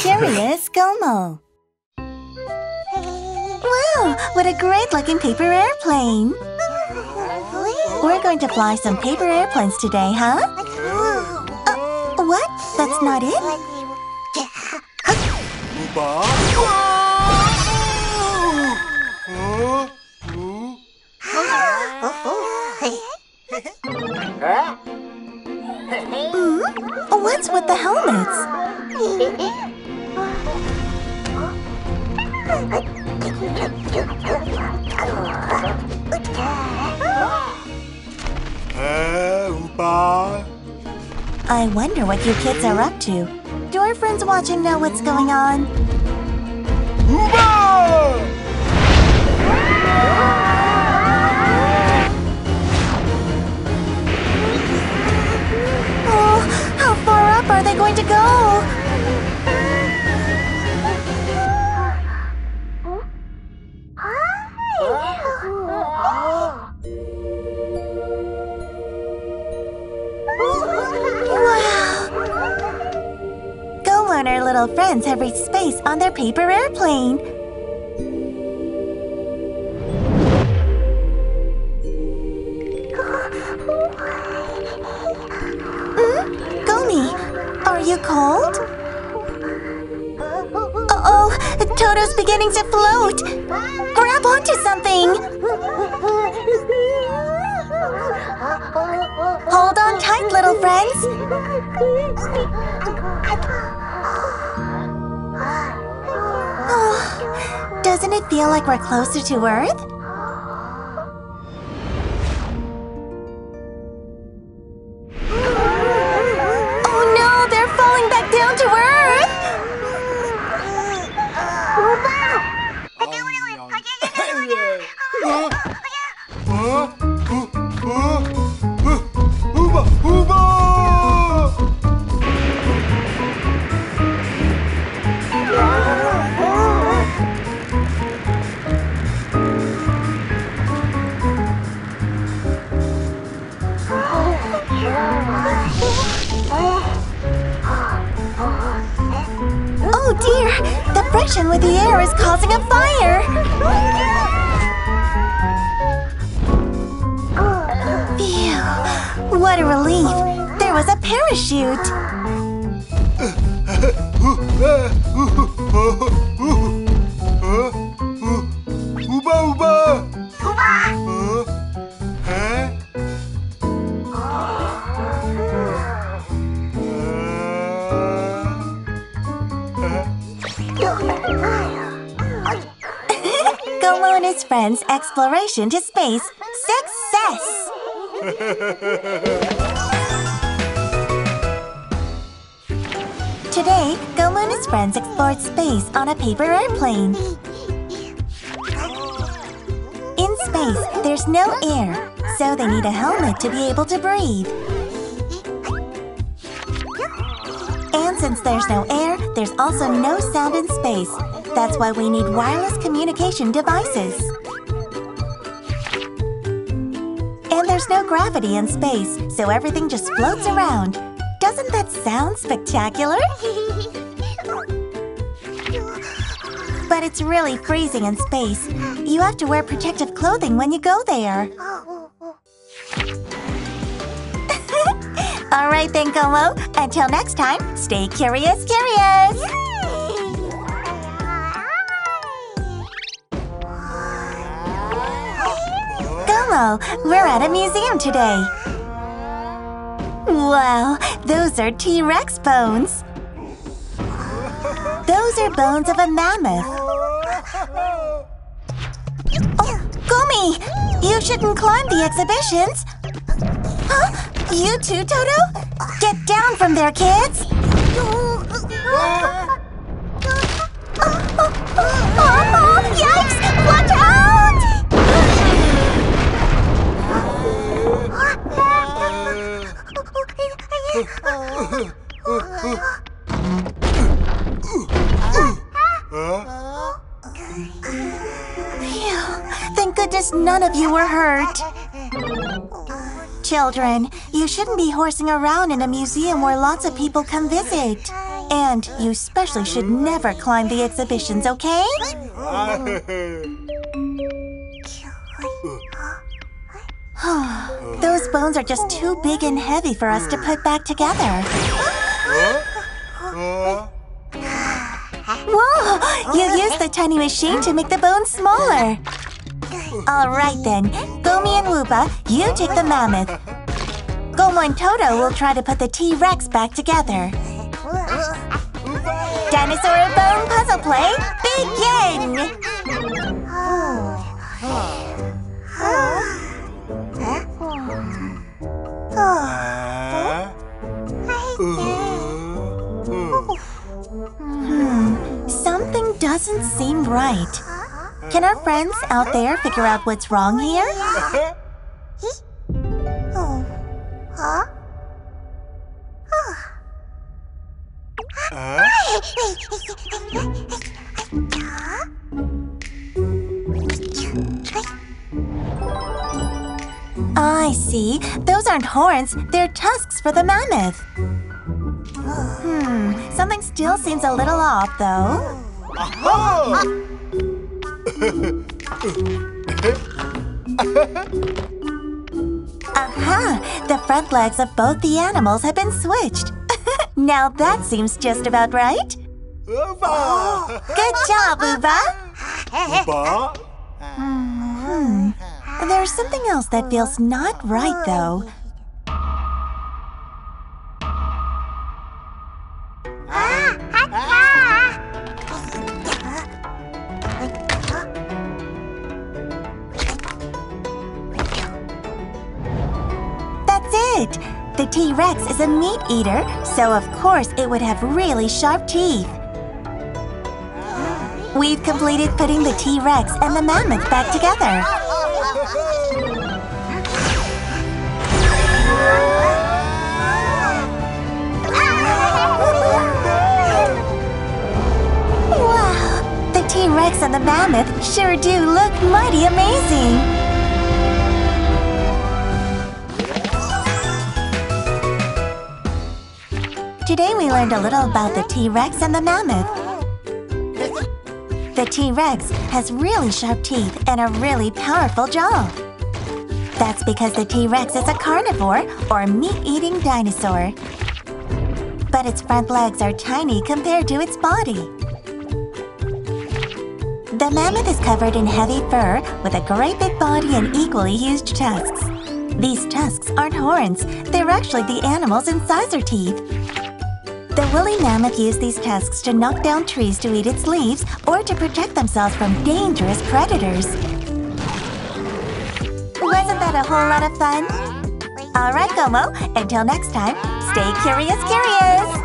Curious Como. Wow, what a great looking paper airplane. We're going to fly some paper airplanes today, huh? Uh, what? That's not it? Hmm? What's with the helmets? I wonder what you kids are up to. Do our friends watching know what's going on? Oh, going to go? Friends have reached space on their paper airplane. You cold? Uh-oh, Toto's beginning to float. Grab onto something. Hold on tight, little friends. Oh, doesn't it feel like we're closer to Earth? Oh dear! The friction with the air is causing a fire! Phew! What a relief! There was a parachute! Como and his friends' exploration to space success! Today, Como and his friends explored space on a paper airplane. In space, there's no air, so they need a helmet to be able to breathe. And since there's no air, there's also no sound in space. That's why we need wireless communication devices. And there's no gravity in space, so everything just floats around. Doesn't that sound spectacular? But it's really freezing in space. You have to wear protective clothing when you go there. All right then, Como. Until next time, stay curious, curious. Como, we're at a museum today. Wow, those are T-Rex bones. Those are bones of a mammoth. Oh, Gumi, you shouldn't climb the exhibitions. Huh? You too, Toto? Get down from there, kids! Oh, yikes! None of you were hurt. children. You shouldn't be horsing around in a museum where lots of people come visit. And you especially should never climb the exhibitions, okay? Those bones are just too big and heavy for us to put back together. Whoa! You used the tiny machine to make the bones smaller. All right then, Gomi and Wooba, you take the mammoth. Como and Toto will try to put the T-Rex back together. Dinosaur bone puzzle play, begin! Hmm. Something doesn't seem right. Can our friends out there figure out what's wrong here? Huh? I see. Those aren't horns, they're tusks for the mammoth. Hmm, something still seems a little off, though. Aha! The front legs of both the animals have been switched. now that seems just about right. Uba! Good job, Uba! Uba? Hmm. There's something else that feels not right, though. That's The T-Rex is a meat eater, so of course it would have really sharp teeth. We've completed putting the T-Rex and the mammoth back together. Wow! The T-Rex and the mammoth sure do look mighty amazing! Today we learned a little about the T-Rex and the mammoth. The T-Rex has really sharp teeth and a really powerful jaw. That's because the T-Rex is a carnivore or meat-eating dinosaur. But its front legs are tiny compared to its body. The mammoth is covered in heavy fur with a great big body and equally huge tusks. These tusks aren't horns, they're actually the animal's incisor teeth. Woolly mammoth used these tusks to knock down trees to eat its leaves or to protect themselves from dangerous predators. Wasn't that a whole lot of fun? All right, Como, until next time, stay curious, curious!